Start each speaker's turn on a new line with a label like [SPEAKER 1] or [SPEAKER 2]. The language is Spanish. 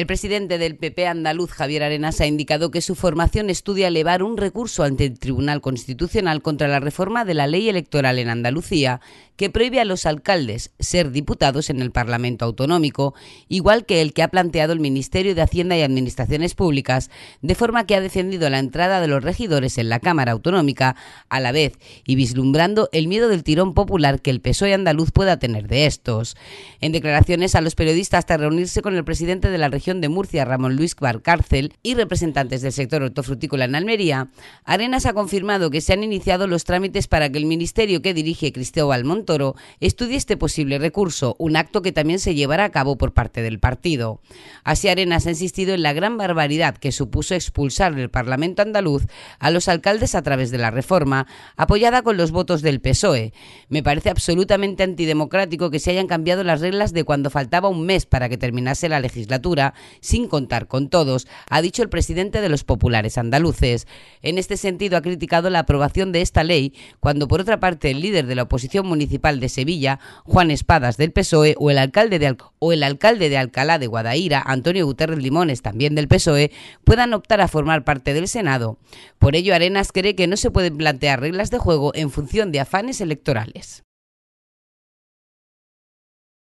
[SPEAKER 1] El presidente del PP andaluz, Javier Arenas, ha indicado que su formación estudia elevar un recurso ante el Tribunal Constitucional contra la reforma de la ley electoral en Andalucía, que prohíbe a los alcaldes ser diputados en el Parlamento Autonómico, igual que el que ha planteado el Ministerio de Hacienda y Administraciones Públicas, de forma que ha defendido la entrada de los regidores en la Cámara Autonómica, a la vez y vislumbrando el miedo del tirón popular que el PSOE andaluz pueda tener de estos. En declaraciones a los periodistas tras reunirse con el presidente de la región de Murcia, Ramón Luis Barcárcel, y representantes del sector hortofrutícola en Almería, Arenas ha confirmado que se han iniciado los trámites para que el ministerio que dirige Cristóbal Montoro estudie este posible recurso, un acto que también se llevará a cabo por parte del partido. Así Arenas ha insistido en la gran barbaridad que supuso expulsar del Parlamento andaluz a los alcaldes a través de la reforma, apoyada con los votos del PSOE. Me parece absolutamente antidemocrático que se hayan cambiado las reglas de cuando faltaba un mes para que terminase la legislatura sin contar con todos, ha dicho el presidente de los populares andaluces. En este sentido, ha criticado la aprobación de esta ley, cuando por otra parte el líder de la oposición municipal de Sevilla, Juan Espadas del PSOE, o el alcalde de, Alcalá de Guadaira, Antonio Guterres Limones, también del PSOE, puedan optar a formar parte del Senado. Por ello, Arenas cree que no se pueden plantear reglas de juego en función de afanes electorales.